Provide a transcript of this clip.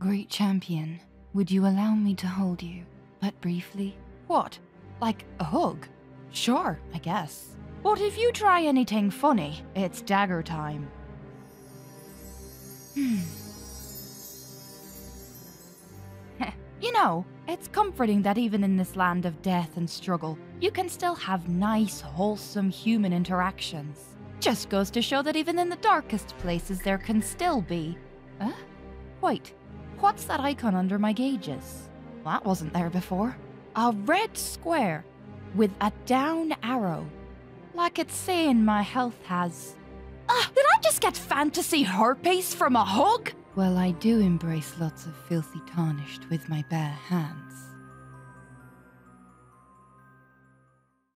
Great champion, would you allow me to hold you, but briefly? What? Like a hug? Sure, I guess. But if you try anything funny, it's dagger time. Hmm. you know, it's comforting that even in this land of death and struggle, you can still have nice, wholesome human interactions. Just goes to show that even in the darkest places, there can still be. Huh? Wait, what's that icon under my gauges? That wasn't there before. A red square with a down arrow. Like it's saying my health has. Ah, did I just get fantasy herpes from a hug? Well, I do embrace lots of filthy tarnished with my bare hands.